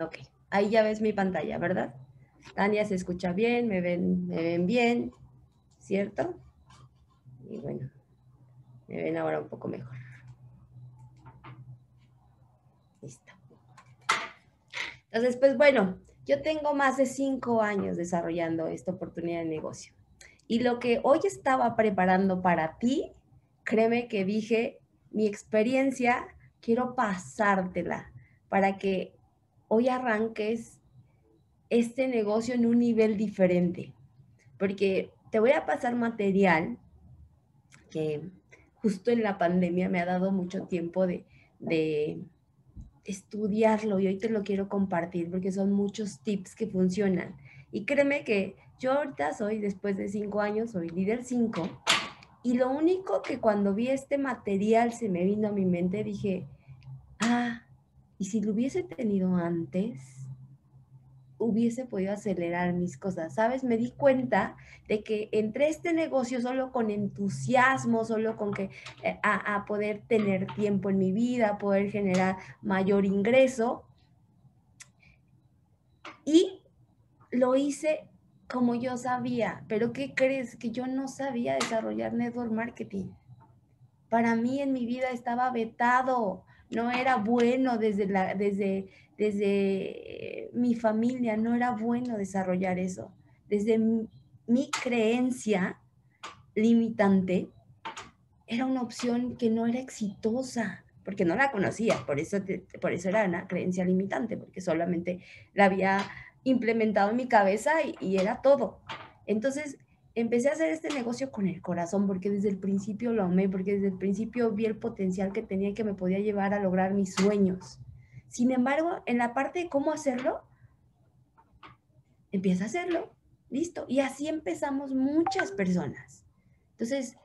Ok, ahí ya ves mi pantalla, ¿verdad? Tania se escucha bien, me ven, me ven bien, ¿cierto? Y bueno, me ven ahora un poco mejor. Listo. Entonces, pues bueno, yo tengo más de cinco años desarrollando esta oportunidad de negocio. Y lo que hoy estaba preparando para ti, créeme que dije, mi experiencia, quiero pasártela para que hoy arranques este negocio en un nivel diferente. Porque te voy a pasar material que justo en la pandemia me ha dado mucho tiempo de, de estudiarlo y hoy te lo quiero compartir porque son muchos tips que funcionan. Y créeme que yo ahorita soy, después de cinco años, soy líder 5 y lo único que cuando vi este material se me vino a mi mente, dije, ah, y si lo hubiese tenido antes, hubiese podido acelerar mis cosas, ¿sabes? Me di cuenta de que entré este negocio solo con entusiasmo, solo con que eh, a, a, poder tener tiempo en mi vida, poder generar mayor ingreso. Y lo hice como yo sabía, pero ¿qué crees? Que yo no sabía desarrollar network marketing. Para mí en mi vida estaba vetado, no era bueno desde, la, desde, desde mi familia, no era bueno desarrollar eso. Desde mi, creencia limitante, era una opción que no era exitosa, porque no la conocía, por eso, por eso era una creencia limitante, porque solamente la había implementado en mi cabeza y, era todo. Entonces, empecé a hacer este negocio con el corazón porque desde el principio lo amé, porque desde el principio vi el potencial que tenía y que me podía llevar a lograr mis sueños. Sin embargo, en la parte de cómo hacerlo, empieza a hacerlo, listo. Y así empezamos muchas personas. Entonces,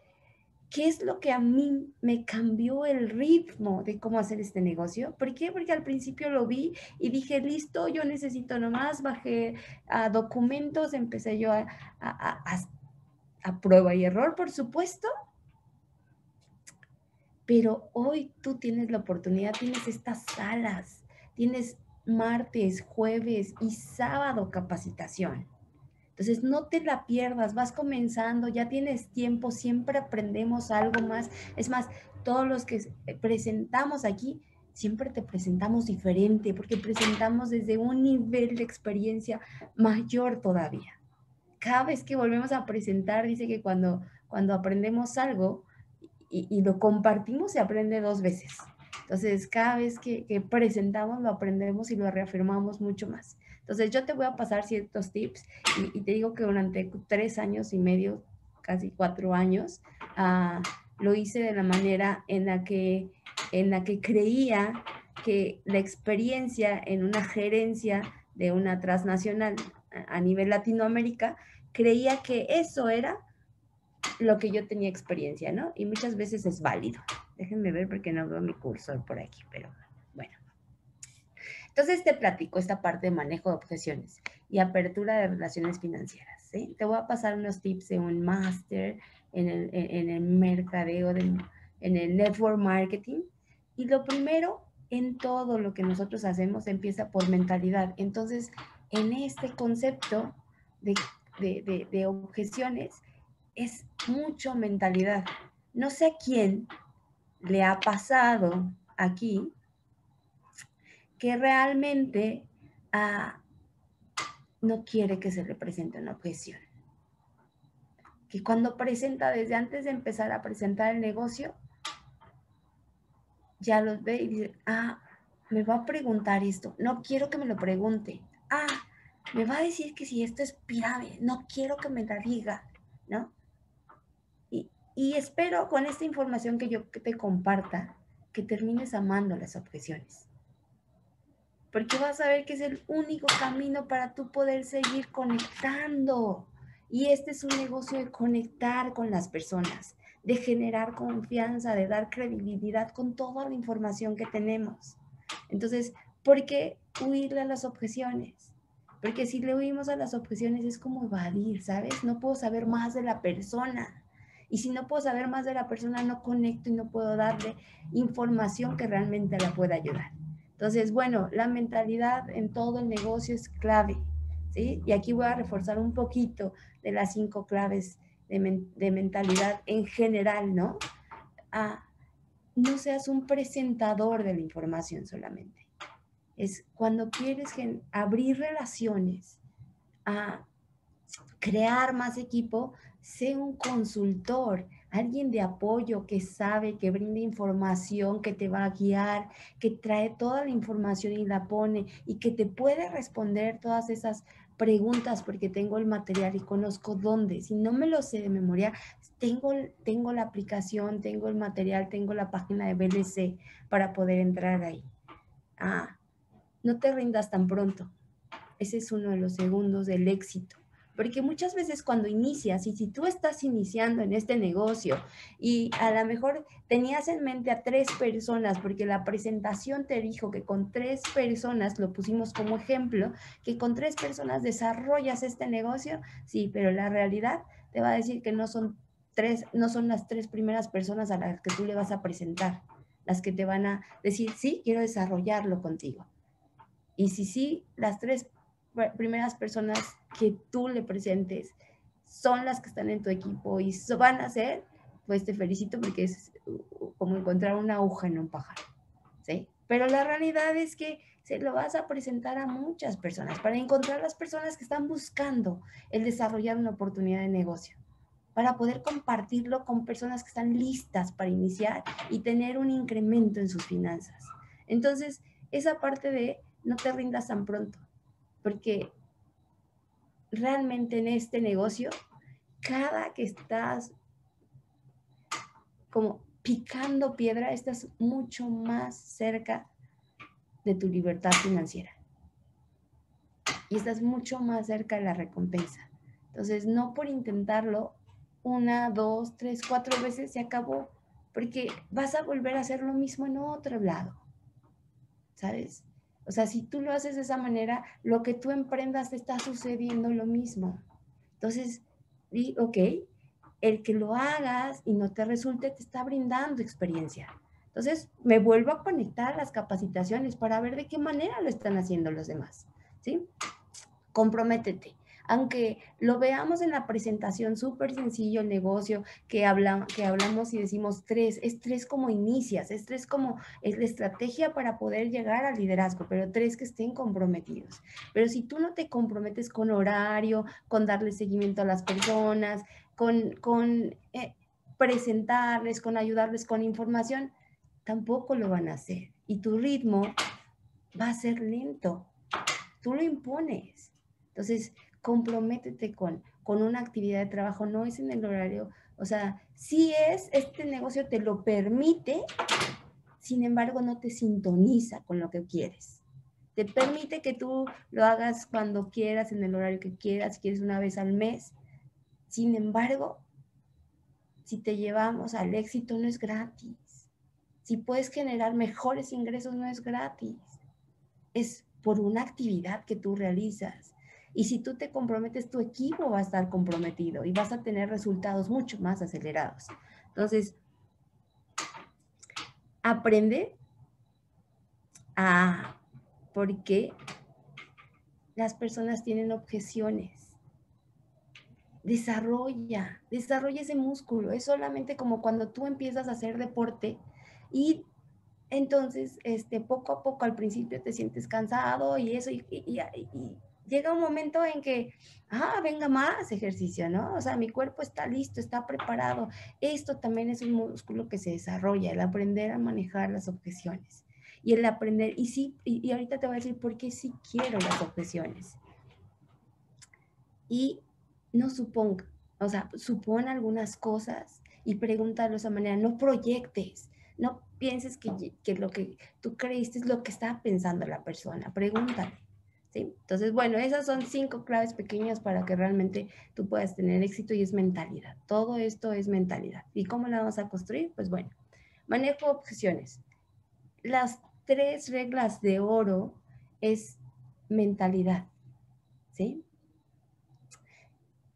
¿qué es lo que a mí me cambió el ritmo de cómo hacer este negocio? ¿Por qué? Porque al principio lo vi y dije, listo, yo necesito nomás, bajé a documentos, empecé yo a, a prueba y error, por supuesto. Pero hoy tú tienes la oportunidad, tienes estas salas, tienes martes, jueves y sábado capacitación. Entonces, no te la pierdas, vas comenzando, ya tienes tiempo, siempre aprendemos algo más. Es más, todos los que presentamos aquí, siempre te presentamos diferente, porque presentamos desde un nivel de experiencia mayor todavía. Cada vez que volvemos a presentar, dice que cuando, cuando aprendemos algo y, y lo compartimos, se aprende dos veces. Entonces, cada vez que, que presentamos, lo aprendemos y lo reafirmamos mucho más. Entonces yo te voy a pasar ciertos tips y, te digo que durante tres años y medio, casi cuatro años, uh, lo hice de la manera en la que, en la que creía que la experiencia en una gerencia de una transnacional a nivel Latinoamérica, creía que eso era lo que yo tenía experiencia, ¿no? Y muchas veces es válido. Déjenme ver porque no veo mi cursor por aquí, pero entonces te platico esta parte de manejo de objeciones y apertura de relaciones financieras. ¿sí? Te voy a pasar unos tips de un máster en el, en el mercadeo, en el network marketing. Y lo primero en todo lo que nosotros hacemos empieza por mentalidad. Entonces, en este concepto de, de, de, objeciones es mucho mentalidad. No sé quién le ha pasado aquí que realmente ah, no quiere que se le presente una objeción. Que cuando presenta, desde antes de empezar a presentar el negocio, ya los ve y dice, ah, me va a preguntar esto, no quiero que me lo pregunte. Ah, me va a decir que si esto es pirámide, no quiero que me la diga, ¿no? Y, y espero con esta información que yo te comparta, que termines amando las objeciones porque vas a ver que es el único camino para tú poder seguir conectando. Y este es un negocio de conectar con las personas, de generar confianza, de dar credibilidad con toda la información que tenemos. Entonces, ¿por qué huirle a las objeciones? Porque si le huimos a las objeciones es como evadir, ¿sabes? No puedo saber más de la persona. Y si no puedo saber más de la persona, no conecto y no puedo darle información que realmente la pueda ayudar. Entonces, bueno, la mentalidad en todo el negocio es clave, ¿sí? Y aquí voy a reforzar un poquito de las cinco claves de, mentalidad en general, ¿no? Ah, no seas un presentador de la información solamente. Es cuando quieres abrir relaciones, a crear más equipo, sé un consultor, alguien de apoyo que sabe, que brinda información, que te va a guiar, que trae toda la información y la pone y que te puede responder todas esas preguntas porque tengo el material y conozco dónde. Si no me lo sé de memoria, tengo, tengo la aplicación, tengo el material, tengo la página de BLC para poder entrar ahí. Ah, no te rindas tan pronto. Ese es uno de los segundos del éxito. Porque muchas veces cuando inicias, y si tú estás iniciando en este negocio y a lo mejor tenías en mente a tres personas, porque la presentación te dijo que con tres personas, lo pusimos como ejemplo, que con tres personas desarrollas este negocio, sí, pero la realidad te va a decir que no son tres, no son las tres primeras personas a las que tú le vas a presentar, las que te van a decir, sí, quiero desarrollarlo contigo. Y si sí, las tres primeras personas que tú le presentes son las que están en tu equipo y van a ser, pues te felicito porque es como encontrar una aguja en un pájaro, ¿sí? Pero la realidad es que se lo vas a presentar a muchas personas para encontrar las personas que están buscando el desarrollar una oportunidad de negocio, para poder compartirlo con personas que están listas para iniciar y tener un incremento en sus finanzas. Entonces, esa parte de no te rindas tan pronto, porque realmente en este negocio, cada que estás como picando piedra, estás mucho más cerca de tu libertad financiera. Y estás mucho más cerca de la recompensa. Entonces, no por intentarlo una, dos, tres, cuatro veces se acabó, porque vas a volver a hacer lo mismo en otro lado. ¿Sabes? O sea, si tú lo haces de esa manera, lo que tú emprendas te está sucediendo lo mismo. Entonces, di, ok, el que lo hagas y no te resulte te está brindando experiencia. Entonces, me vuelvo a conectar a las capacitaciones para ver de qué manera lo están haciendo los demás. ¿Sí? Comprométete aunque lo veamos en la presentación súper sencillo el negocio que, habla, que hablamos y decimos tres, es tres como inicias, es tres como es la estrategia para poder llegar al liderazgo, pero tres que estén comprometidos. Pero si tú no te comprometes con horario, con darle seguimiento a las personas, con, con eh, presentarles, con ayudarles con información, tampoco lo van a hacer. Y tu ritmo va a ser lento. Tú lo impones. Entonces, comprométete con, con una actividad de trabajo, no es en el horario, o sea, si es, este negocio te lo permite, sin embargo no te sintoniza con lo que quieres. Te permite que tú lo hagas cuando quieras, en el horario que quieras, quieres una vez al mes. Sin embargo, si te llevamos al éxito no es gratis. Si puedes generar mejores ingresos no es gratis. Es por una actividad que tú realizas. Y si tú te comprometes, tu equipo va a estar comprometido y vas a tener resultados mucho más acelerados. Entonces, aprende a por qué las personas tienen objeciones. Desarrolla, desarrolla ese músculo. Es solamente como cuando tú empiezas a hacer deporte y entonces, este, poco a poco al principio te sientes cansado y eso, y llega un momento en que, ah, venga más ejercicio, ¿no? O sea, mi cuerpo está listo, está preparado. Esto también es un músculo que se desarrolla, el aprender a manejar las objeciones. Y el aprender, y sí, y, ahorita te voy a decir por qué sí quiero las objeciones. Y no suponga, o sea, supone algunas cosas y pregúntalo de esa manera, no proyectes, no pienses que, que lo que tú creíste es lo que estaba pensando la persona, pregúntale. Entonces, bueno, esas son cinco claves pequeñas para que realmente tú puedas tener éxito y es mentalidad. Todo esto es mentalidad. ¿Y cómo la vamos a construir? Pues bueno, manejo objeciones. Las tres reglas de oro es mentalidad, ¿sí?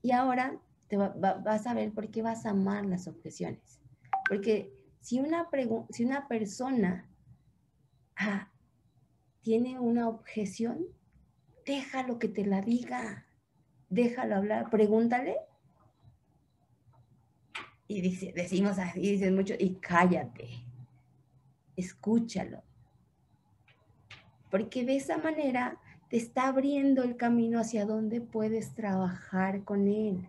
Y ahora te vas a ver por qué vas a amar las objeciones. Porque si una, si una persona ah, tiene una objeción, déjalo que te la diga, déjalo hablar, pregúntale. Y dice, decimos así, dicen mucho, y cállate, escúchalo. Porque de esa manera te está abriendo el camino hacia donde puedes trabajar con él.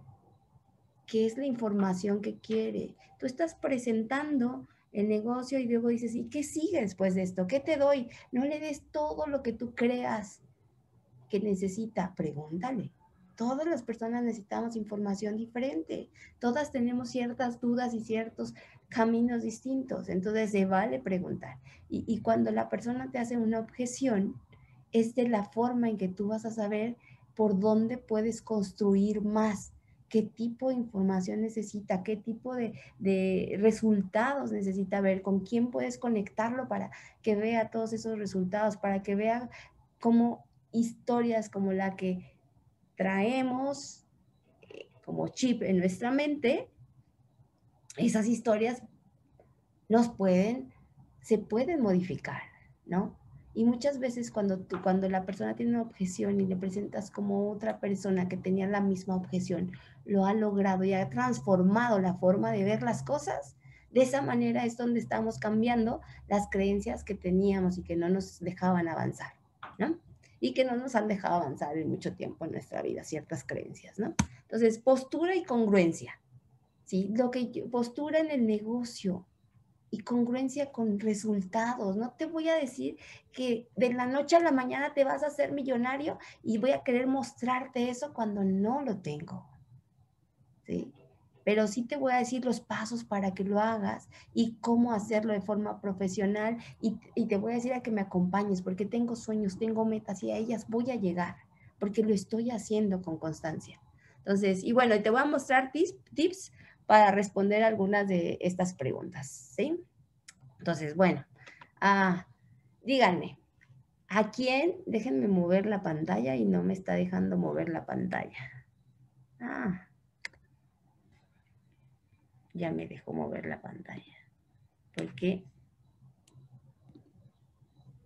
¿Qué es la información que quiere? Tú estás presentando el negocio y luego dices, ¿y qué sigue después de esto? ¿Qué te doy? No le des todo lo que tú creas que necesita. Pregúntale. Todas las personas necesitamos información diferente. Todas tenemos ciertas dudas y ciertos caminos distintos. Entonces se vale preguntar. Y, y cuando la persona te hace una objeción, es de la forma en que tú vas a saber por dónde puedes construir más, qué tipo de información necesita, qué tipo de, resultados necesita ver, con quién puedes conectarlo para que vea todos esos resultados, para que vea cómo historias como la que traemos eh, como chip en nuestra mente, esas historias nos pueden, se pueden modificar, ¿no? Y muchas veces cuando, tú, cuando la persona tiene una objeción y le presentas como otra persona que tenía la misma objeción, lo ha logrado y ha transformado la forma de ver las cosas, de esa manera es donde estamos cambiando las creencias que teníamos y que no nos dejaban avanzar, ¿no? Y que no nos han dejado avanzar en mucho tiempo en nuestra vida, ciertas creencias, ¿no? Entonces, postura y congruencia, ¿sí? Lo que postura en el negocio, y congruencia con resultados. No te voy a decir que de la noche a la mañana te vas a hacer millonario y voy a querer mostrarte eso cuando no lo tengo. ¿Sí? Pero sí te voy a decir los pasos para que lo hagas y cómo hacerlo de forma profesional y, te voy a decir a que me acompañes porque tengo sueños, tengo metas y a ellas voy a llegar porque lo estoy haciendo con constancia. Entonces, y bueno, te voy a mostrar tips, tips para responder algunas de estas preguntas, ¿sí? Entonces, bueno, ah, díganme, ¿a quién? Déjenme mover la pantalla y no me está dejando mover la pantalla. Ah, ya me dejó mover la pantalla. ¿Por qué?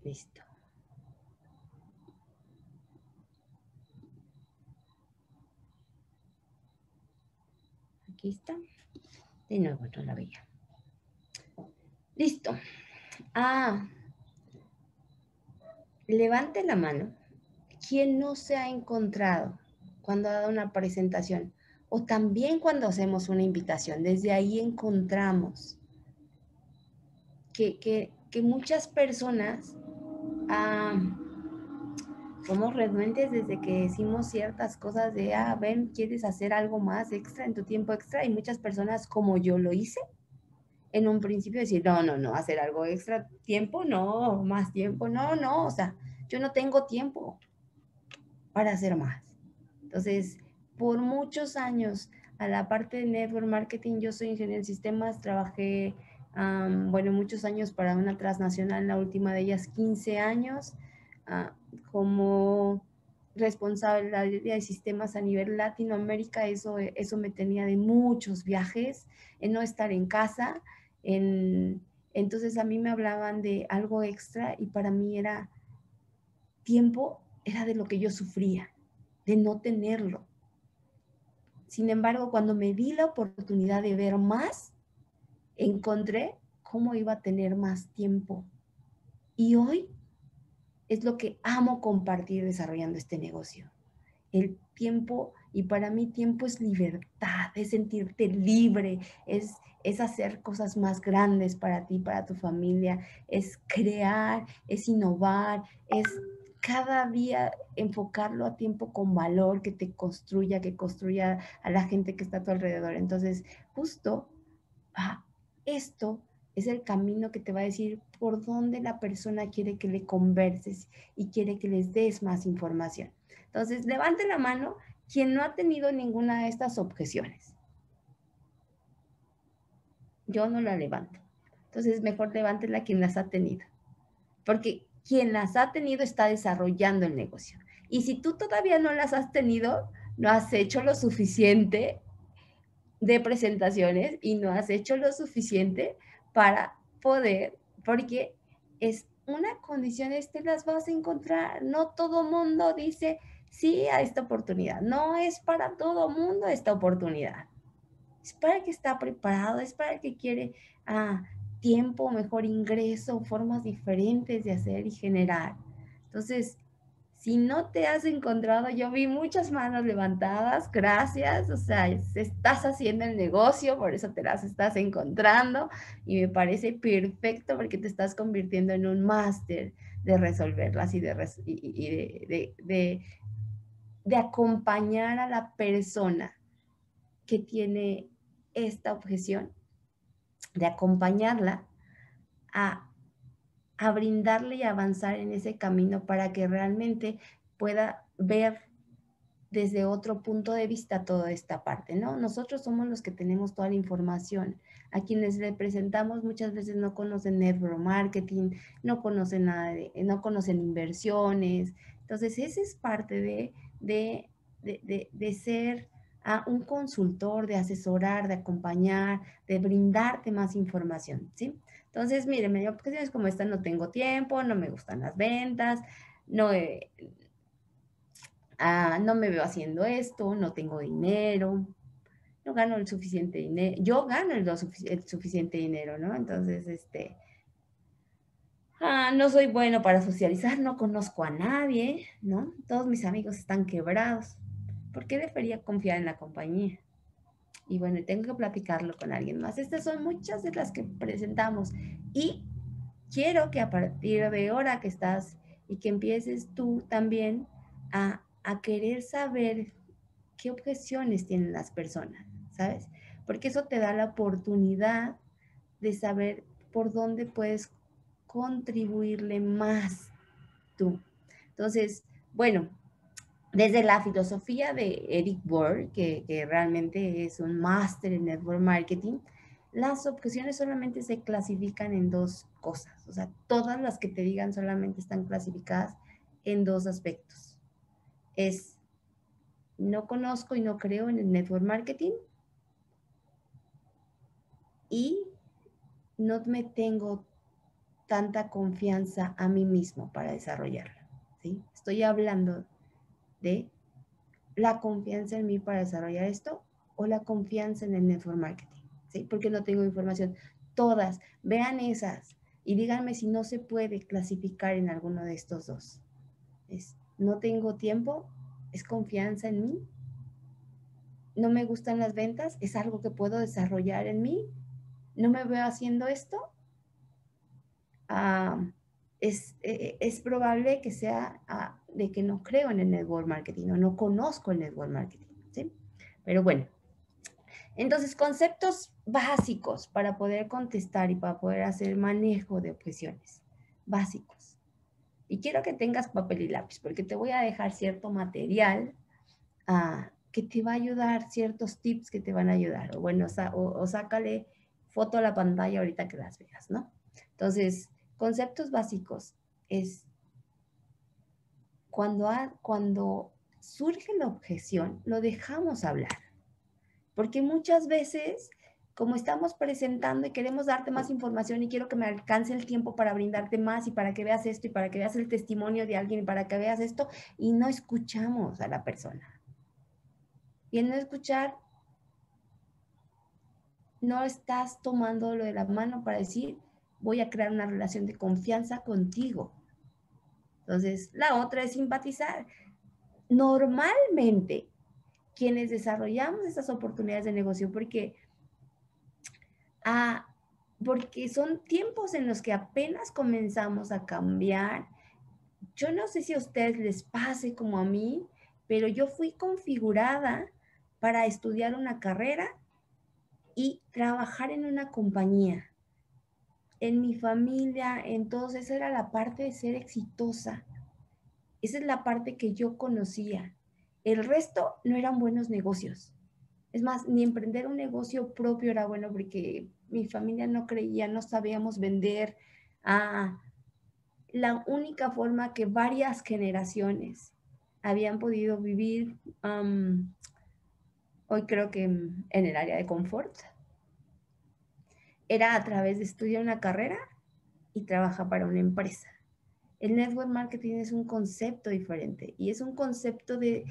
Listo. Aquí está. De nuevo no la veía. Listo. Ah, levante la mano. ¿Quién no se ha encontrado cuando ha dado una presentación? O también cuando hacemos una invitación. Desde ahí encontramos que, que, muchas personas ah, somos renuentes desde que decimos ciertas cosas de, ah, ven, quieres hacer algo más extra en tu tiempo extra. Y muchas personas, como yo lo hice, en un principio decir, no, no, no, hacer algo extra tiempo, no, más tiempo, no, no, o sea, yo no tengo tiempo para hacer más. Entonces, por muchos años, a la parte de network marketing, yo soy ingeniero en sistemas, trabajé, bueno, muchos años para una transnacional, la última de ellas 15 años. Ah, como responsable de sistemas a nivel Latinoamérica, eso, eso me tenía de muchos viajes, en no estar en casa. En, entonces a mí me hablaban de algo extra y para mí era tiempo, era de lo que yo sufría, de no tenerlo. Sin embargo, cuando me di la oportunidad de ver más, encontré cómo iba a tener más tiempo. Y hoy es lo que amo compartir desarrollando este negocio. El tiempo, y para mí tiempo es libertad, es sentirte libre, es, es hacer cosas más grandes para ti, para tu familia, es crear, es innovar, es cada día enfocarlo a tiempo con valor, que te construya, que construya a la gente que está a tu alrededor. Entonces, justo ah, esto es el camino que te va a decir por dónde la persona quiere que le converses y quiere que les des más información. Entonces, levante la mano quien no ha tenido ninguna de estas objeciones. Yo no la levanto. Entonces, mejor levántela quien las ha tenido. Porque quien las ha tenido está desarrollando el negocio. Y si tú todavía no las has tenido, no has hecho lo suficiente de presentaciones y no has hecho lo suficiente para poder, porque es una condición es te las vas a encontrar. No todo mundo dice sí a esta oportunidad. No es para todo mundo esta oportunidad. Es para el que está preparado, es para el que quiere ah, tiempo, mejor ingreso, formas diferentes de hacer y generar. Entonces, si no te has encontrado, yo vi muchas manos levantadas, gracias, o sea, estás haciendo el negocio, por eso te las estás encontrando y me parece perfecto porque te estás convirtiendo en un máster de resolverlas y, de, de, de acompañar a la persona que tiene esta objeción, de acompañarla a a brindarle y avanzar en ese camino para que realmente pueda ver desde otro punto de vista toda esta parte, ¿no? Nosotros somos los que tenemos toda la información. A quienes le presentamos muchas veces no conocen network marketing, no conocen nada de, no conocen inversiones. Entonces, ese es parte de, de, de, de ser a un consultor, de asesorar, de acompañar, de brindarte más información, ¿sí? Entonces, mire, me dio ocasiones como esta, no tengo tiempo, no me gustan las ventas, no, ah, no me veo haciendo esto, no tengo dinero, no gano el suficiente dinero, yo gano el, suficiente dinero, ¿no? Entonces, este, ah, no soy bueno para socializar, no conozco a nadie, ¿no? Todos mis amigos están quebrados. ¿Por qué debería confiar en la compañía? y bueno, tengo que platicarlo con alguien más. Estas son muchas de las que presentamos y quiero que a partir de ahora que estás y que empieces tú también a, a querer saber qué objeciones tienen las personas, ¿sabes? Porque eso te da la oportunidad de saber por dónde puedes contribuirle más tú. Entonces, bueno, desde la filosofía de Eric Bohr, que, realmente es un máster en network marketing, las objeciones solamente se clasifican en dos cosas. O sea, todas las que te digan solamente están clasificadas en dos aspectos. Es, no conozco y no creo en el network marketing y no me tengo tanta confianza a mí mismo para desarrollarlo. ¿sí? Estoy hablando de la confianza en mí para desarrollar esto o la confianza en el network marketing, ¿sí? Porque no tengo información. Todas, vean esas y díganme si no se puede clasificar en alguno de estos dos. Es, no tengo tiempo, es confianza en mí. No me gustan las ventas, es algo que puedo desarrollar en mí. No me veo haciendo esto. Ah, es, eh, es, probable que sea ah, de que no creo en el network marketing o no conozco el network marketing, ¿sí? Pero bueno, entonces conceptos básicos para poder contestar y para poder hacer manejo de objeciones, básicos. Y quiero que tengas papel y lápiz porque te voy a dejar cierto material ah, que te va a ayudar, ciertos tips que te van a ayudar. O bueno, o, o sácale foto a la pantalla ahorita que las veas, ¿no? Entonces, conceptos básicos es cuando, cuando surge la objeción, lo dejamos hablar. Porque muchas veces, como estamos presentando y queremos darte más información y quiero que me alcance el tiempo para brindarte más y para que veas esto y para que veas el testimonio de alguien y para que veas esto, y no escuchamos a la persona. Y el no escuchar, no estás tomando lo de la mano para decir, voy a crear una relación de confianza contigo entonces, la otra es simpatizar. Normalmente, quienes desarrollamos estas oportunidades de negocio, porque, ah, porque son tiempos en los que apenas comenzamos a cambiar. Yo no sé si a ustedes les pase como a mí, pero yo fui configurada para estudiar una carrera y trabajar en una compañía en mi familia, entonces era la parte de ser exitosa. Esa es la parte que yo conocía. El resto no eran buenos negocios. Es más, ni emprender un negocio propio era bueno porque mi familia no creía, no sabíamos vender. Ah, la única forma que varias generaciones habían podido vivir, hoy creo que en el área de confort, era a través de estudiar una carrera y trabaja para una empresa. El network marketing es un concepto diferente y es un concepto de,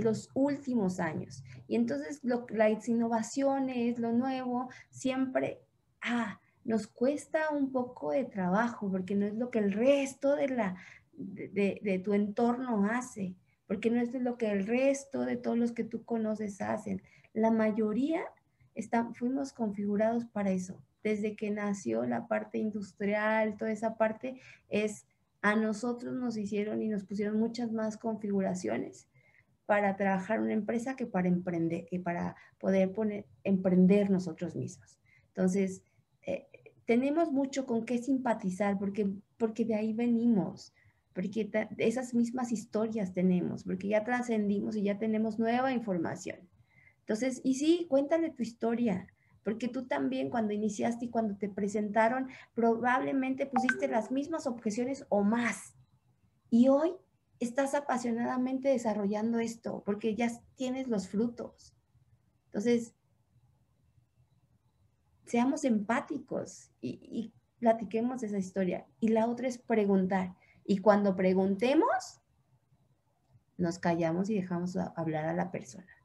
los últimos años. Y entonces lo, las innovaciones, lo nuevo, siempre ah, nos cuesta un poco de trabajo porque no es lo que el resto de, la, de, de tu entorno hace, porque no es lo que el resto de todos los que tú conoces hacen. La mayoría está, fuimos configurados para eso. Desde que nació la parte industrial, toda esa parte es a nosotros nos hicieron y nos pusieron muchas más configuraciones para trabajar una empresa que para emprender, que para poder emprender nosotros mismos. Entonces, eh, tenemos mucho con qué simpatizar porque, porque de ahí venimos, porque esas mismas historias tenemos, porque ya trascendimos y ya tenemos nueva información. Entonces, y sí, cuéntale tu historia, porque tú también cuando iniciaste y cuando te presentaron, probablemente pusiste las mismas objeciones o más. Y hoy estás apasionadamente desarrollando esto, porque ya tienes los frutos. Entonces, seamos empáticos y, platiquemos esa historia. Y la otra es preguntar. Y cuando preguntemos, nos callamos y dejamos hablar a la persona.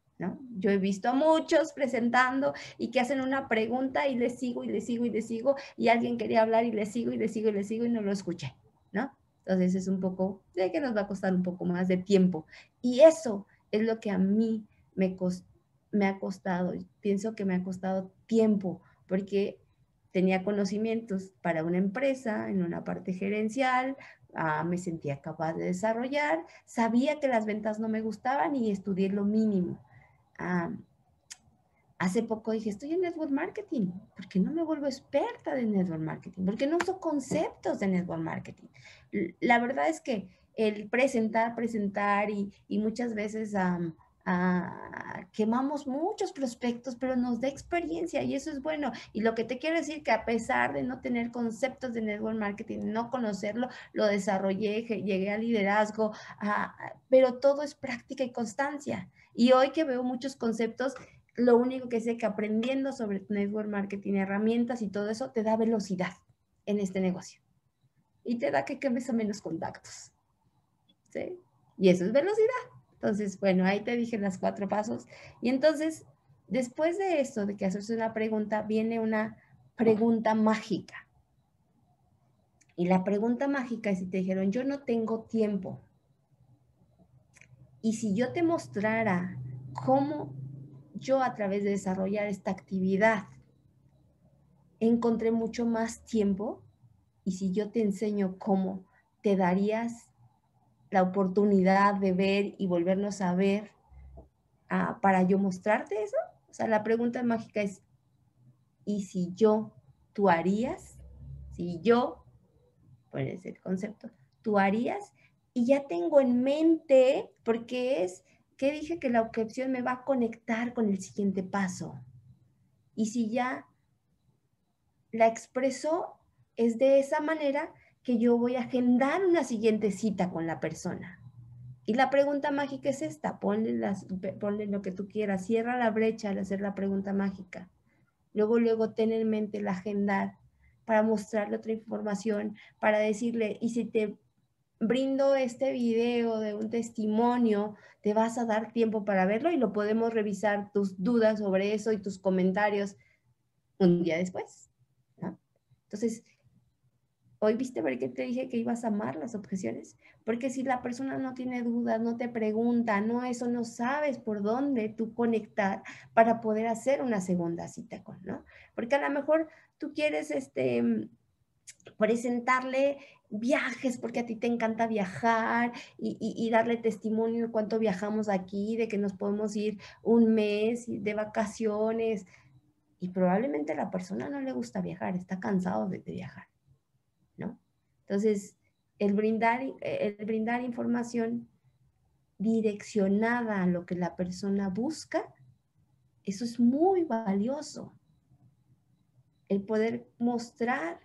Yo he visto a muchos presentando y que hacen una pregunta y les sigo y les sigo y les sigo y alguien quería hablar y les sigo y les sigo y les sigo y no lo escuché, ¿no? Entonces es un poco, sé que nos va a costar un poco más de tiempo. Y eso es lo que a mí me, me ha costado, pienso que me ha costado tiempo, porque tenía conocimientos para una empresa en una parte gerencial, ah, me sentía capaz de desarrollar, sabía que las ventas no me gustaban y estudié lo mínimo hace poco dije, estoy en network marketing, ¿por qué no me vuelvo experta de network marketing? ¿Por qué no uso conceptos de network marketing? La verdad es que el presentar, presentar y, muchas veces quemamos muchos prospectos, pero nos da experiencia y eso es bueno. Y lo que te quiero decir que a pesar de no tener conceptos de network marketing, no conocerlo, lo desarrollé, llegué al liderazgo, pero todo es práctica y constancia. Y hoy que veo muchos conceptos, lo único que sé que aprendiendo sobre network marketing, herramientas y todo eso, te da velocidad en este negocio. Y te da que quemes a menos contactos. ¿Sí? Y eso es velocidad. Entonces, bueno, ahí te dije las cuatro pasos. Y entonces, después de esto, de que haces una pregunta, viene una pregunta mágica. Y la pregunta mágica es si te dijeron, yo no tengo tiempo y si yo te mostrara cómo yo a través de desarrollar esta actividad encontré mucho más tiempo, y si yo te enseño cómo, te darías la oportunidad de ver y volvernos a ver ah, para yo mostrarte eso? O sea, la pregunta mágica es, ¿y si yo, tú harías? Si yo, puede ser el concepto, tú harías y ya tengo en mente, porque es que dije que la objeción me va a conectar con el siguiente paso. Y si ya la expreso, es de esa manera que yo voy a agendar una siguiente cita con la persona. Y la pregunta mágica es esta, ponle, las, ponle lo que tú quieras, cierra la brecha al hacer la pregunta mágica. Luego, luego ten en mente la agendar para mostrarle otra información, para decirle, y si te brindo este video de un testimonio, te vas a dar tiempo para verlo y lo podemos revisar tus dudas sobre eso y tus comentarios un día después. Entonces, hoy viste por qué te dije que ibas a amar las objeciones, porque si la persona no tiene dudas, no te pregunta, no eso, no sabes por dónde tú conectar para poder hacer una segunda cita con, ¿no? Porque a lo mejor tú quieres este presentarle viajes, porque a ti te encanta viajar y, darle testimonio de cuánto viajamos aquí, de que nos podemos ir un mes de vacaciones. Y probablemente la persona no le gusta viajar, está cansado de, viajar, ¿no? Entonces, el brindar, el brindar información direccionada a lo que la persona busca, eso es muy valioso. El poder mostrar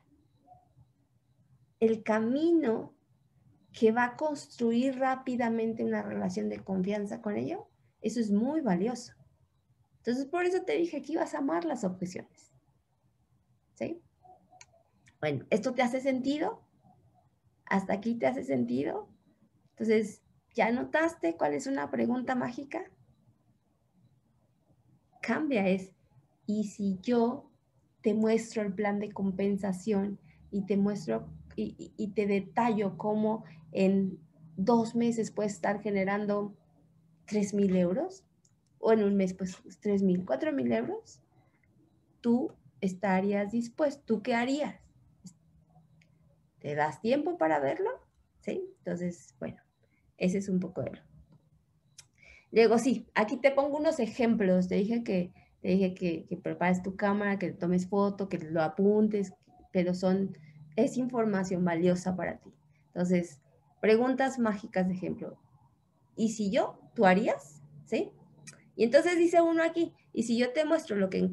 el camino que va a construir rápidamente una relación de confianza con ello, eso es muy valioso. Entonces, por eso te dije que ibas a amar las objeciones. ¿Sí? Bueno, ¿esto te hace sentido? ¿Hasta aquí te hace sentido? Entonces, ¿ya notaste cuál es una pregunta mágica? Cambia es, ¿y si yo te muestro el plan de compensación y te muestro y, te detallo cómo en dos meses puedes estar generando 3 mil euros? O en un mes, pues 3 mil, 4 mil euros. Tú estarías dispuesto, ¿tú qué harías? ¿Te das tiempo para verlo? ¿Sí? Entonces, bueno, ese es un poco de lo. Luego, sí, aquí te pongo unos ejemplos. Te dije que, te dije que, que prepares tu cámara, que tomes foto, que lo apuntes, pero son, es información valiosa para ti. Entonces, preguntas mágicas de ejemplo. ¿Y si yo? ¿Tú harías? ¿Sí? Y entonces dice uno aquí, ¿y si yo te muestro lo que,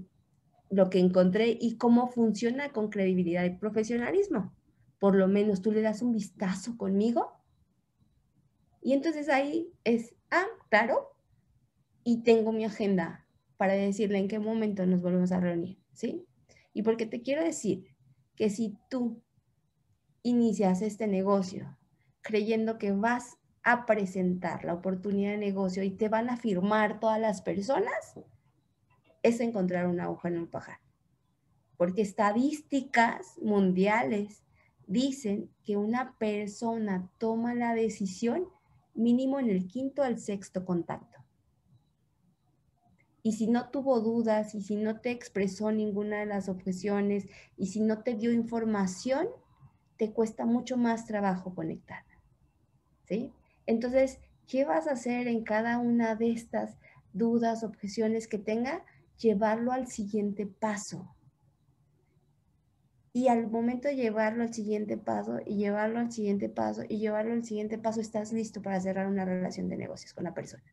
lo que encontré y cómo funciona con credibilidad y profesionalismo? Por lo menos tú le das un vistazo conmigo. Y entonces ahí es, ah, claro, y tengo mi agenda para decirle en qué momento nos volvemos a reunir, ¿sí? Y porque te quiero decir que si tú inicias este negocio creyendo que vas a presentar la oportunidad de negocio y te van a firmar todas las personas, es encontrar una aguja en un pajar. Porque estadísticas mundiales dicen que una persona toma la decisión mínimo en el quinto al sexto contacto. Y si no tuvo dudas, y si no te expresó ninguna de las objeciones, y si no te dio información, te cuesta mucho más trabajo conectar. ¿Sí? Entonces, ¿qué vas a hacer en cada una de estas dudas, objeciones que tenga? Llevarlo al siguiente paso. Y al momento de llevarlo al siguiente paso, y llevarlo al siguiente paso, y llevarlo al siguiente paso, estás listo para cerrar una relación de negocios con la persona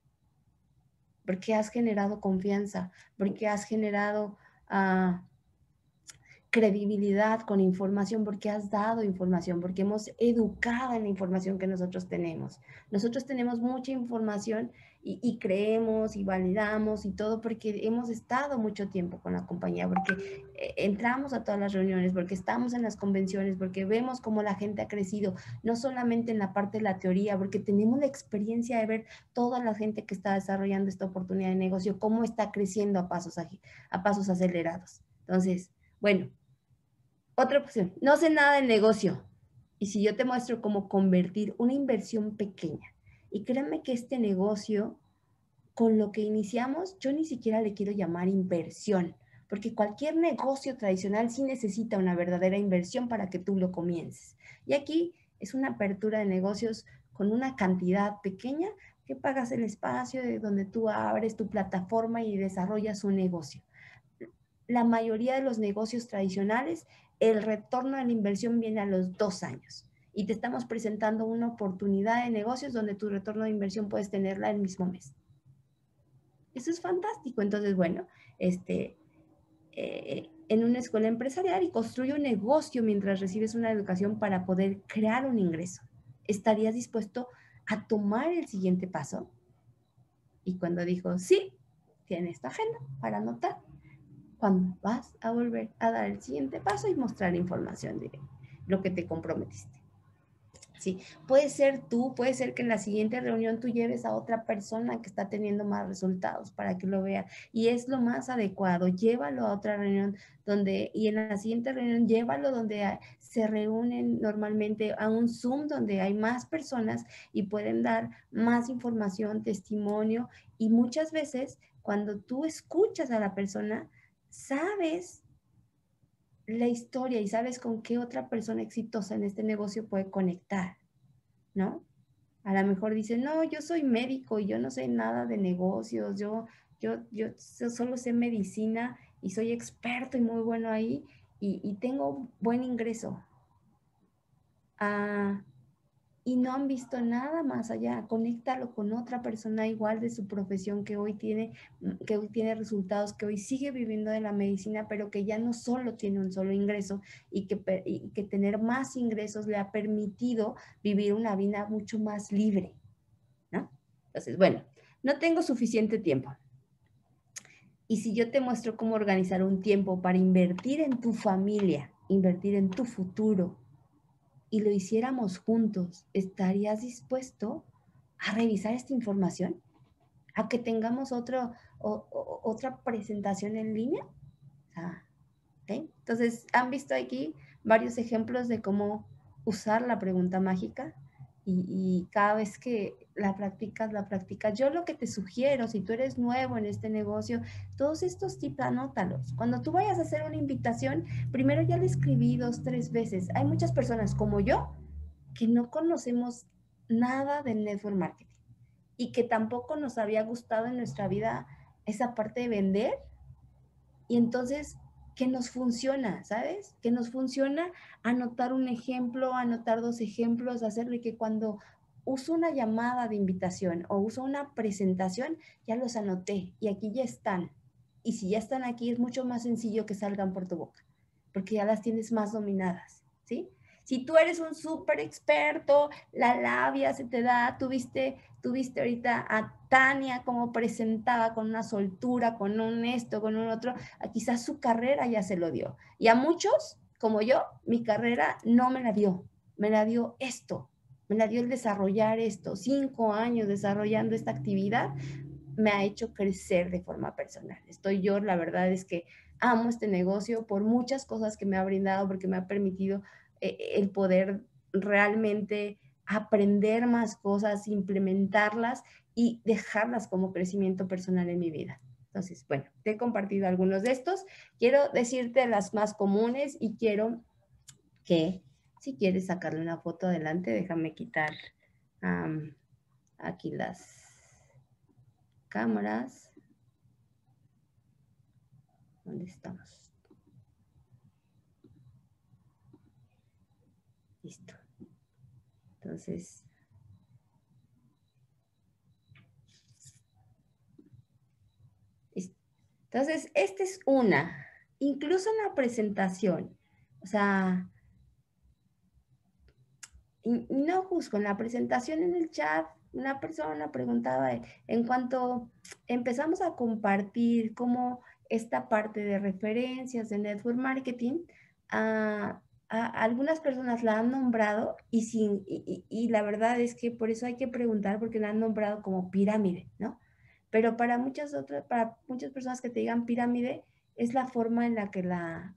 porque has generado confianza, porque has generado ah, credibilidad con información, porque has dado información, porque hemos educado en la información que nosotros tenemos. Nosotros tenemos mucha información y, creemos y validamos y todo porque hemos estado mucho tiempo con la compañía, porque eh, entramos a todas las reuniones, porque estamos en las convenciones, porque vemos cómo la gente ha crecido, no solamente en la parte de la teoría, porque tenemos la experiencia de ver toda la gente que está desarrollando esta oportunidad de negocio, cómo está creciendo a pasos, a pasos acelerados. Entonces, bueno, otra opción, no sé nada del negocio. Y si yo te muestro cómo convertir una inversión pequeña y créanme que este negocio, con lo que iniciamos, yo ni siquiera le quiero llamar inversión, porque cualquier negocio tradicional sí necesita una verdadera inversión para que tú lo comiences. Y aquí es una apertura de negocios con una cantidad pequeña que pagas el espacio de donde tú abres tu plataforma y desarrollas un negocio. La mayoría de los negocios tradicionales, el retorno de la inversión viene a los dos años y te estamos presentando una oportunidad de negocios donde tu retorno de inversión puedes tenerla el mismo mes. Eso es fantástico. Entonces, bueno, este, eh, en una escuela empresarial y construye un negocio mientras recibes una educación para poder crear un ingreso. ¿Estarías dispuesto a tomar el siguiente paso? Y cuando dijo, sí, tienes tu agenda para anotar. Cuando vas a volver a dar el siguiente paso y mostrar información de lo que te comprometiste. ¿sí? Puede ser tú, puede ser que en la siguiente reunión tú lleves a otra persona que está teniendo más resultados para que lo vea y es lo más adecuado, llévalo a otra reunión donde, y en la siguiente reunión llévalo donde se reúnen normalmente a un Zoom donde hay más personas y pueden dar más información, testimonio y muchas veces cuando tú escuchas a la persona, sabes la historia y sabes con qué otra persona exitosa en este negocio puede conectar, ¿no? A lo mejor dice, no, yo soy médico y yo no sé nada de negocios, yo, yo, yo solo sé medicina y soy experto y muy bueno ahí y, y tengo buen ingreso. Ah, y no han visto nada más allá. Conéctalo con otra persona igual de su profesión que hoy tiene, mm, que tiene resultados, que hoy sigue viviendo de la medicina, pero que ya no solo tiene un solo ingreso y que, que tener más ingresos le ha permitido vivir una vida mucho más libre. ¿no? Entonces, bueno, no tengo suficiente tiempo. Y si yo te muestro cómo organizar un tiempo para invertir en tu familia invertir en tu futuro y lo hiciéramos juntos, ¿estarías dispuesto a revisar esta información? ¿A que tengamos otro, otra presentación en línea? Entonces, han visto aquí varios ejemplos de cómo usar la pregunta mágica y, cada vez que la practicas, la practicas. Yo lo que te sugiero, si tú eres nuevo en este negocio, todos estos tips anótalos. Cuando tú vayas a hacer una invitación, primero ya le escribí dos, tres veces. Hay muchas personas como yo que no conocemos nada del network marketing y que tampoco nos había gustado en nuestra vida esa parte de vender. Y entonces que nos funciona, ¿sabes? Que nos funciona anotar un ejemplo, anotar dos ejemplos, hacerle que cuando uso una llamada de invitación o uso una presentación, ya los anoté y aquí ya están. Y si ya están aquí, es mucho más sencillo que salgan por tu boca, porque ya las tienes más dominadas, ¿sí? Si tú eres un súper experto, la labia se te da, tuviste, tuviste ahorita a Tania como presentaba con una soltura, con un esto, con un otro, quizás su carrera ya se lo dio. Y a muchos, como yo, mi carrera no me la dio, me la dio esto, me la dio el desarrollar esto. Cinco años desarrollando esta actividad me ha hecho crecer de forma personal. Estoy yo, la verdad es que amo este negocio por muchas cosas que me ha brindado, porque me ha permitido eh, el poder realmente aprender más cosas, implementarlas y dejarlas como crecimiento personal en mi vida. Entonces, bueno, te he compartido algunos de estos. Quiero decirte las más comunes y quiero que si quieres sacarle una foto adelante, déjame quitar aquí las cámaras. ¿Dónde estamos? Listo. Entonces, Entonces, esta es una, incluso en la presentación, o sea, no juzgo, en la presentación en el chat, una persona preguntaba en cuanto empezamos a compartir cómo esta parte de referencias de network marketing, ah, algunas personas la han nombrado y, sin, y, la verdad es que por eso hay que preguntar porque la han nombrado como pirámide, ¿no? Pero para muchas otras, para muchas personas que te digan pirámide, es la forma en la que la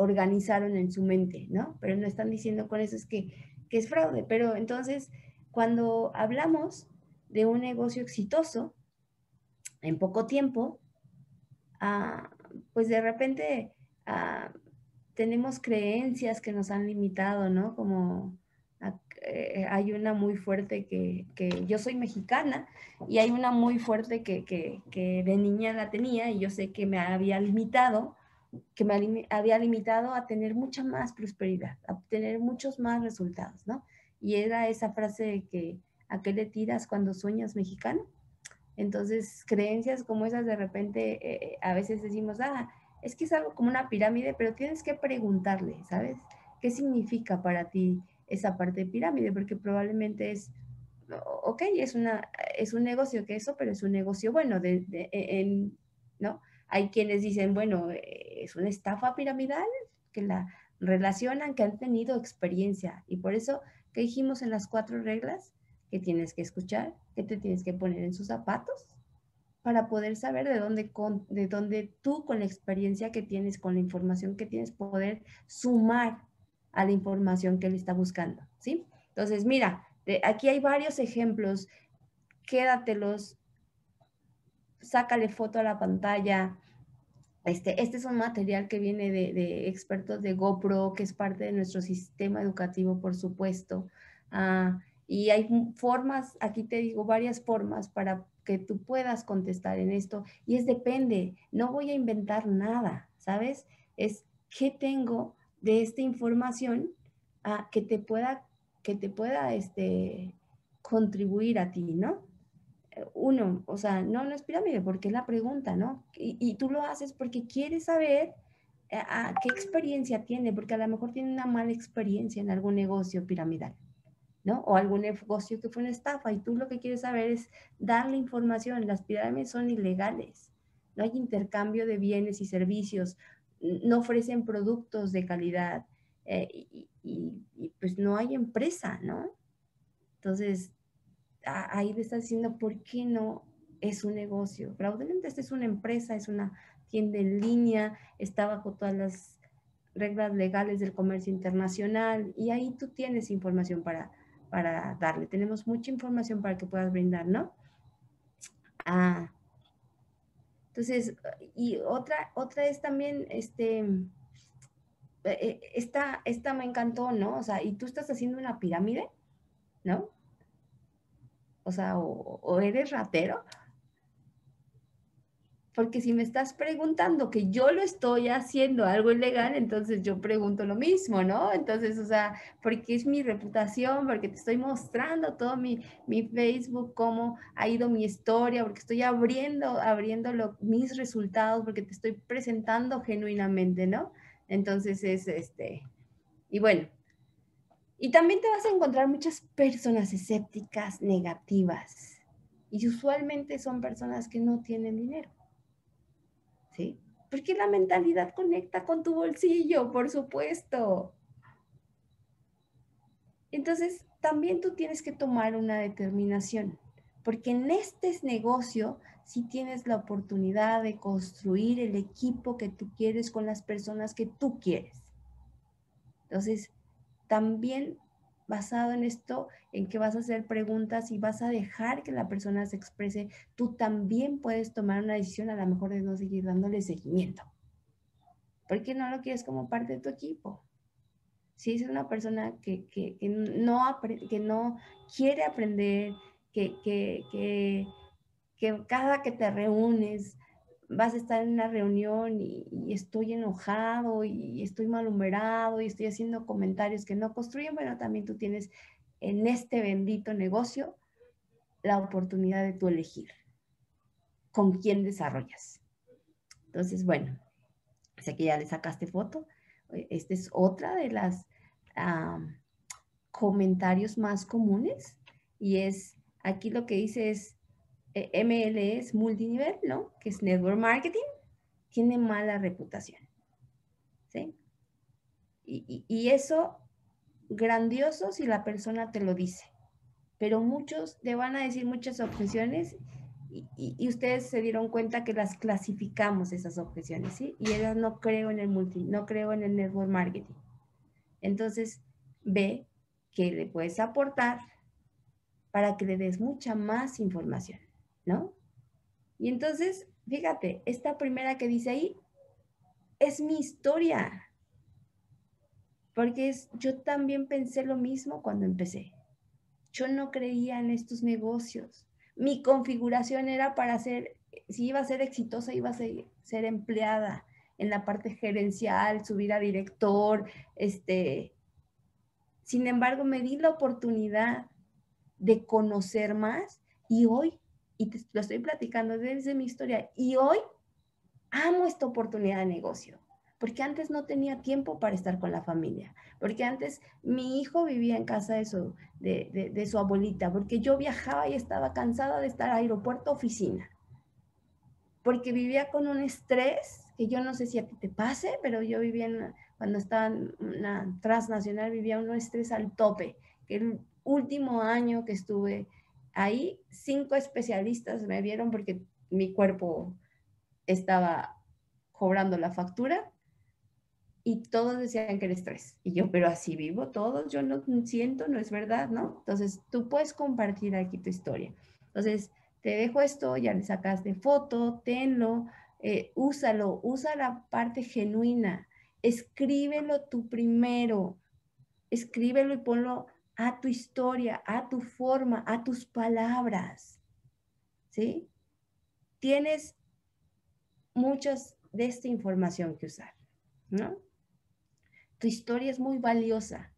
organizaron en su mente, ¿no? Pero no están diciendo con eso es que, que es fraude. Pero entonces, cuando hablamos de un negocio exitoso, en poco tiempo, ah, pues de repente ah, tenemos creencias que nos han limitado, ¿no? Como eh, hay una muy fuerte que, que, yo soy mexicana y hay una muy fuerte que, que, que, de niña la tenía y yo sé que me había limitado, que me había limitado a tener mucha más prosperidad, a tener muchos más resultados, ¿no? Y era esa frase de que, ¿a qué le tiras cuando sueñas mexicano? Entonces, creencias como esas de repente, eh, a veces decimos, ah, es que es algo como una pirámide, pero tienes que preguntarle, ¿sabes? ¿Qué significa para ti esa parte de pirámide? Porque probablemente es, ok, es, una, es un negocio que eso, pero es un negocio bueno, de, ¿no? Hay quienes dicen, bueno, eh, es una estafa piramidal, que la relacionan, que han tenido experiencia. Y por eso, ¿qué dijimos en las cuatro reglas? Que tienes que escuchar, que te tienes que poner en sus zapatos, para poder saber de dónde, de dónde tú con la experiencia que tienes, con la información que tienes, poder sumar a la información que él está buscando, ¿sí? Entonces, mira, aquí hay varios ejemplos, quédatelos, sácale foto a la pantalla. Este, este es un material que viene de, expertos de GoPro, que es parte de nuestro sistema educativo, por supuesto. Ah, y hay formas, aquí te digo, varias formas para que tú puedas contestar en esto. Y es depende, no voy a inventar nada, ¿sabes? Es qué tengo de esta información a que te pueda, que te pueda este, contribuir a ti, ¿no? Uno, o sea, no, no es pirámide, porque es la pregunta, ¿no? Y, y tú lo haces porque quieres saber eh, a, qué experiencia tiene, porque a lo mejor tiene una mala experiencia en algún negocio piramidal. ¿no? O algún negocio que fue una estafa y tú lo que quieres saber es darle información. Las pirámides son ilegales. No hay intercambio de bienes y servicios. no ofrecen productos de calidad eh, y, pues no hay empresa, ¿no? Entonces, ahí estás diciendo, ¿por qué no es un negocio? Fraudulent es una empresa, es una tienda en línea, está bajo todas las reglas legales del comercio internacional y ahí tú tienes información para, para darle. Tenemos mucha información para que puedas brindar, ¿no? Ah, entonces, y otra, otra es también, este, eh, esta, esta me encantó, ¿no? O sea, y tú estás haciendo una pirámide, ¿no? O sea, o eres ratero, porque si me estás preguntando que yo lo estoy haciendo algo ilegal, entonces yo pregunto lo mismo, ¿no? Entonces, o sea, porque es mi reputación, porque te estoy mostrando todo mi, mi Facebook, cómo ha ido mi historia, porque estoy abriendo, abriendo mis resultados, porque te estoy presentando genuinamente, ¿no? Entonces es este, y bueno, y también te vas a encontrar muchas personas escépticas, negativas, y usualmente son personas que no tienen dinero. ¿sí? Porque la mentalidad conecta con tu bolsillo, por supuesto. Entonces, también tú tienes que tomar una determinación, porque en este negocio sí tienes la oportunidad de construir el equipo que tú quieres con las personas que tú quieres. Entonces, también basado en esto, en que vas a hacer preguntas y vas a dejar que la persona se exprese, tú también puedes tomar una decisión a lo mejor de no seguir dándole seguimiento. ¿Por qué no lo quieres como parte de tu equipo? Si es una persona que, no, que no quiere aprender, que, que, que cada que te reúnes vas a estar en una reunión y, estoy enojado y estoy malhumorado y estoy haciendo comentarios que no construyen, bueno, también tú tienes en este bendito negocio la oportunidad de tú elegir con quién desarrollas. Entonces, bueno, sé que ya le sacaste foto. Esta es otra de las comentarios más comunes y es, aquí lo que dice es, eh, ML es multinivel, ¿no? Que es network marketing, tiene mala reputación. ¿Sí? Y, eso, grandioso si la persona te lo dice. Pero muchos te van a decir muchas objeciones y, ustedes se dieron cuenta que las clasificamos esas objeciones, ¿sí? Y ellas no creo en el multi, no creo en el network marketing. Entonces, ve que le puedes aportar para que le des mucha más información. ¿No? Y entonces, fíjate, esta primera que dice ahí es mi historia. Porque es, yo también pensé lo mismo cuando empecé. Yo no creía en estos negocios. Mi configuración era para ser, si iba a ser exitosa, iba a ser, ser empleada en la parte gerencial, subir a director, este. Sin embargo, me di la oportunidad de conocer más y hoy y te lo estoy platicando desde mi historia. Y hoy amo esta oportunidad de negocio, porque antes no tenía tiempo para estar con la familia, porque antes mi hijo vivía en casa de su, de, de, su abuelita, porque yo viajaba y estaba cansada de estar aeropuerto, oficina, porque vivía con un estrés que yo no sé si a ti te pase, pero yo vivía en, cuando estaba en una transnacional, vivía un estrés al tope, que el último año que estuve ahí cinco especialistas me vieron porque mi cuerpo estaba cobrando la factura y todos decían que era estrés. Y yo, pero así vivo todos, yo no siento, no es verdad, ¿no? Entonces, tú puedes compartir aquí tu historia. Entonces, te dejo esto, ya le sacaste foto, tenlo, eh, úsalo, usa la parte genuina, escríbelo tú primero, escríbelo y ponlo a tu historia, a tu forma, a tus palabras. ¿Sí? Tienes muchas de esta información que usar, ¿no? Tu historia es muy valiosa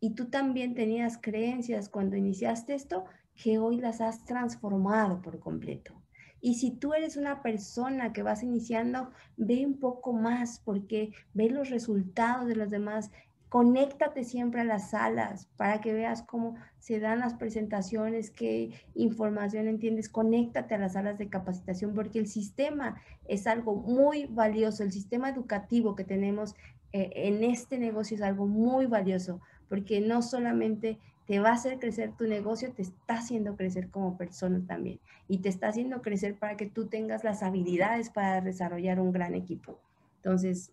y tú también tenías creencias cuando iniciaste esto que hoy las has transformado por completo. Y si tú eres una persona que vas iniciando, ve un poco más porque ve los resultados de los demás Conéctate siempre a las salas para que veas cómo se dan las presentaciones, qué información entiendes. Conéctate a las salas de capacitación porque el sistema es algo muy valioso. El sistema educativo que tenemos eh, en este negocio es algo muy valioso porque no solamente te va a hacer crecer tu negocio, te está haciendo crecer como persona también y te está haciendo crecer para que tú tengas las habilidades para desarrollar un gran equipo. Entonces,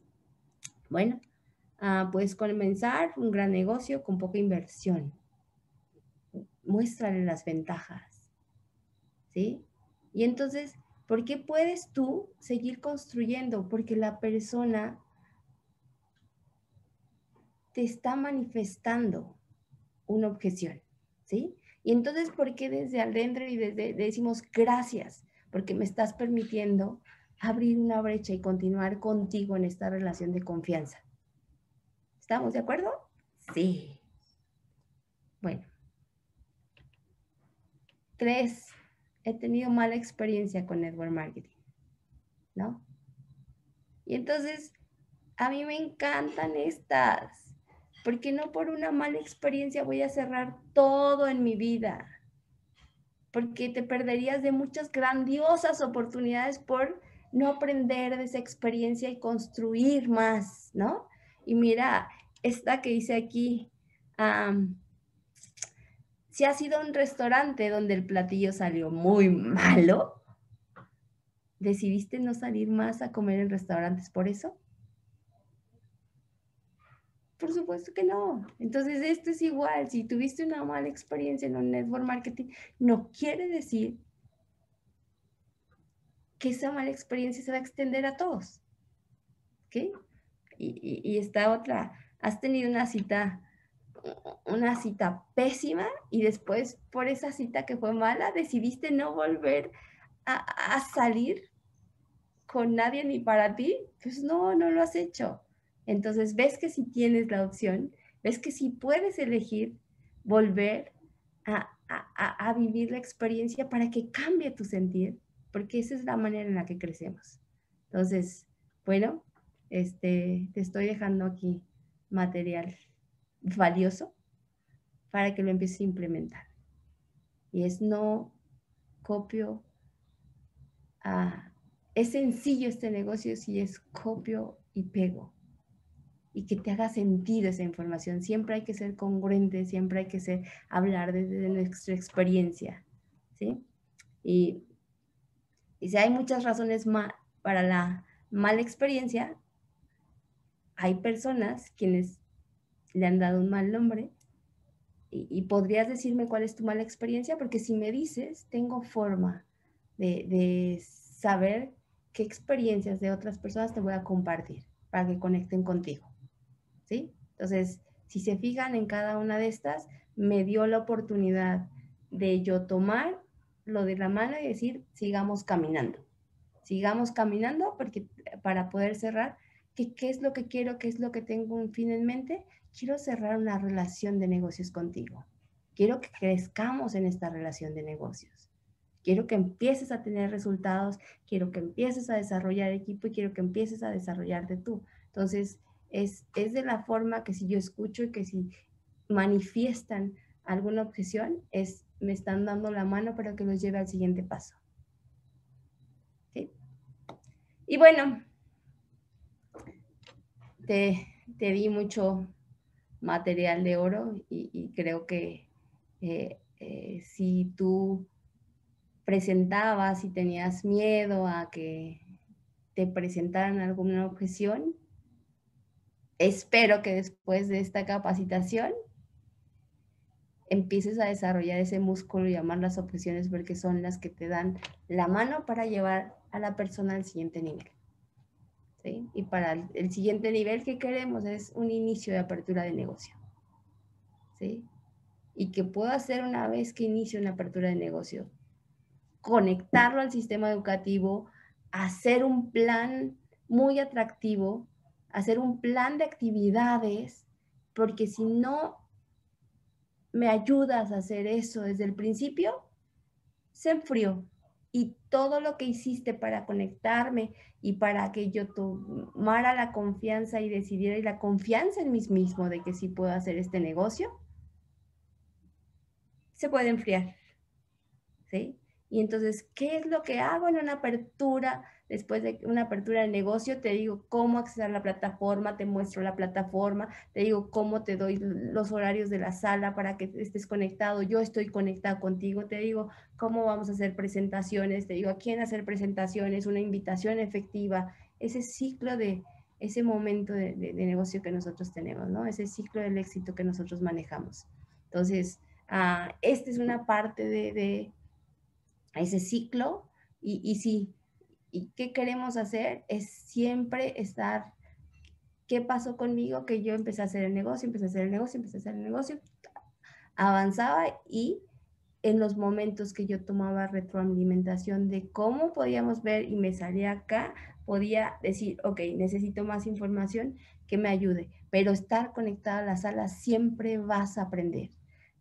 bueno, Ah, puedes comenzar un gran negocio con poca inversión. Muéstrale las ventajas. ¿Sí? Y entonces, ¿por qué puedes tú seguir construyendo? Porque la persona te está manifestando una objeción. ¿Sí? Y entonces, ¿por qué desde adentro y desde decimos gracias? Porque me estás permitiendo abrir una brecha y continuar contigo en esta relación de confianza. ¿Estamos de acuerdo? Sí. Bueno. Tres, he tenido mala experiencia con network marketing. ¿No? Y entonces, a mí me encantan estas, porque no por una mala experiencia voy a cerrar todo en mi vida, porque te perderías de muchas grandiosas oportunidades por no aprender de esa experiencia y construir más, ¿no? Y mira, esta que dice aquí, si ha sido un restaurante donde el platillo salió muy malo, ¿decidiste no salir más a comer en restaurantes por eso? Por supuesto que no. Entonces, esto es igual. Si tuviste una mala experiencia en un network marketing, no quiere decir que esa mala experiencia se va a extender a todos. ¿Ok? Y, y, está otra, has tenido una cita, una cita pésima y después por esa cita que fue mala decidiste no volver a, salir con nadie ni para ti, pues no, no lo has hecho. Entonces ves que si tienes la opción, ves que si puedes elegir volver a, a, vivir la experiencia para que cambie tu sentir, porque esa es la manera en la que crecemos. Entonces, bueno, este, te estoy dejando aquí material valioso para que lo empieces a implementar. Y es no copio. Es sencillo este negocio si es copio y pego y que te haga sentido esa información. Siempre hay que ser congruente, siempre hay que ser, hablar desde nuestra experiencia, ¿sí? Y, y si hay muchas razones para la mala experiencia, hay personas quienes le han dado un mal nombre y, podrías decirme cuál es tu mala experiencia, porque si me dices, tengo forma de, saber qué experiencias de otras personas te voy a compartir para que conecten contigo. ¿Sí? Entonces, si se fijan en cada una de estas, me dio la oportunidad de yo tomar lo de la mano y decir, sigamos caminando. Sigamos caminando porque para poder cerrar qué es lo que quiero, qué es lo que tengo un fin en mente. Quiero cerrar una relación de negocios contigo. Quiero que crezcamos en esta relación de negocios. Quiero que empieces a tener resultados, quiero que empieces a desarrollar equipo y quiero que empieces a desarrollarte tú. Entonces, es, es de la forma que si yo escucho y que si manifiestan alguna objeción, es me están dando la mano para que los lleve al siguiente paso. ¿Sí? Y bueno, te, di mucho material de oro y, creo que eh, eh, si tú presentabas y tenías miedo a que te presentaran alguna objeción, espero que después de esta capacitación empieces a desarrollar ese músculo y llamar las objeciones porque son las que te dan la mano para llevar a la persona al siguiente nivel. Y para el, siguiente nivel que queremos es un inicio de apertura de negocio, ¿sí? Y que puedo hacer una vez que inicie una apertura de negocio, conectarlo al sistema educativo, hacer un plan muy atractivo, hacer un plan de actividades, porque si no me ayudas a hacer eso desde el principio, se enfrió y todo lo que hiciste para conectarme y para que yo tomara la confianza y decidiera y la confianza en mí mismo de que sí puedo hacer este negocio, se puede enfriar. ¿Sí? Y entonces, ¿qué es lo que hago en una apertura? Después de una apertura de negocio, te digo cómo acceder a la plataforma, te muestro la plataforma, te digo cómo te doy los horarios de la sala para que estés conectado. Yo estoy conectado contigo, te digo cómo vamos a hacer presentaciones, te digo a quién hacer presentaciones, una invitación efectiva, ese ciclo de, ese momento de, negocio que nosotros tenemos, ¿no? Ese ciclo del éxito que nosotros manejamos. Entonces, uh, esta es una parte de a ese ciclo y, y sí, ¿y qué queremos hacer? Es siempre estar, ¿qué pasó conmigo? Que yo empecé a hacer el negocio, empecé a hacer el negocio, empecé a hacer el negocio, avanzaba y en los momentos que yo tomaba retroalimentación de cómo podíamos ver y me salía acá, podía decir, ok, necesito más información que me ayude, pero estar conectada a la sala siempre vas a aprender,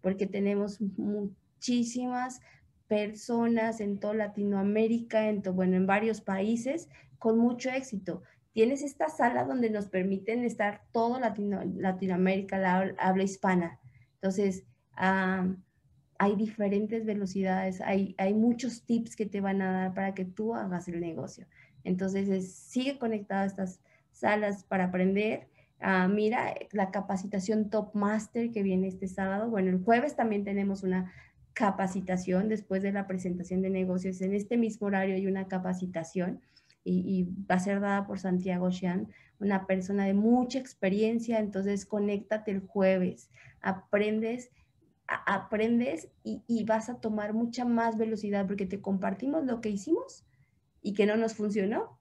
porque tenemos muchísimas personas en toda Latinoamérica, en bueno, en varios países, con mucho éxito. Tienes esta sala donde nos permiten estar todo Latinoamérica, la habla hispana. Entonces, hay diferentes velocidades, hay, hay muchos tips que te van a dar para que tú hagas el negocio. Entonces, sigue conectado a estas salas para aprender. Ah, mira la capacitación Top Master que viene este sábado. Bueno, el jueves también tenemos una capacitación después de la presentación de negocios. En este mismo horario hay una capacitación y, va a ser dada por Santiago Xian, una persona de mucha experiencia. Entonces, conéctate el jueves, aprendes aprendes y, vas a tomar mucha más velocidad porque te compartimos lo que hicimos y que no nos funcionó,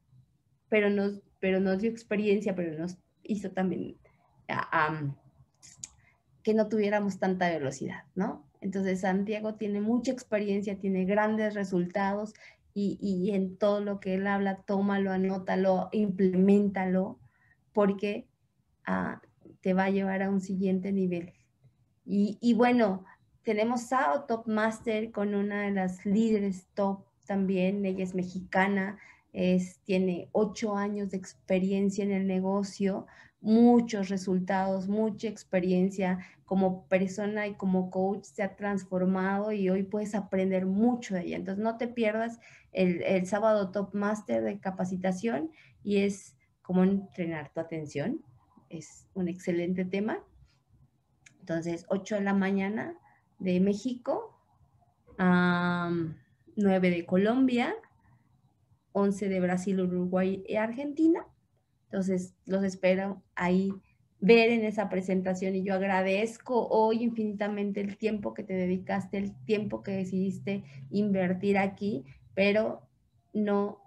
pero nos, pero nos dio experiencia, pero nos hizo también que no tuviéramos tanta velocidad, ¿no? Entonces Santiago tiene mucha experiencia, tiene grandes resultados y, en todo lo que él habla, tómalo, anótalo, implementalo, porque ah, te va a llevar a un siguiente nivel. Y, bueno, tenemos Sao Top Master con una de las líderes top también, ella es mexicana, es, tiene ocho años de experiencia en el negocio, muchos resultados, mucha experiencia como persona y como coach se ha transformado y hoy puedes aprender mucho de ella. Entonces no te pierdas el, sábado Top Master de capacitación y es cómo entrenar tu atención. Es un excelente tema. Entonces, 8 de la mañana de México, 9 de Colombia, 11 de Brasil, Uruguay y Argentina entonces, los espero ahí ver en esa presentación y yo agradezco hoy infinitamente el tiempo que te dedicaste, el tiempo que decidiste invertir aquí, pero no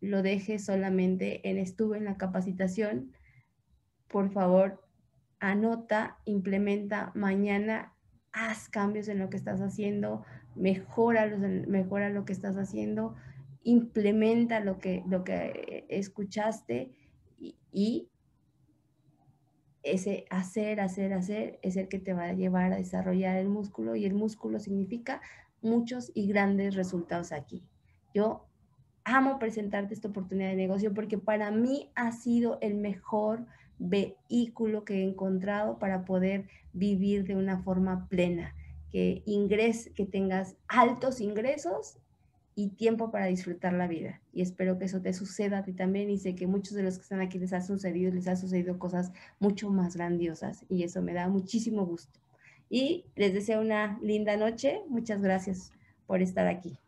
lo dejes solamente en estuve en la capacitación. Por favor, anota, implementa mañana, haz cambios en lo que estás haciendo, mejora, mejora lo que estás haciendo, implementa lo que, lo que escuchaste y, ese hacer, hacer, hacer es el que te va a llevar a desarrollar el músculo y el músculo significa muchos y grandes resultados aquí. Yo amo presentarte esta oportunidad de negocio porque para mí ha sido el mejor vehículo que he encontrado para poder vivir de una forma plena, que ingres, que tengas altos ingresos y tiempo para disfrutar la vida. Y espero que eso te suceda a ti también y sé que muchos de los que están aquí les ha sucedido, les ha sucedido cosas mucho más grandiosas y eso me da muchísimo gusto. Y les deseo una linda noche. Muchas gracias por estar aquí.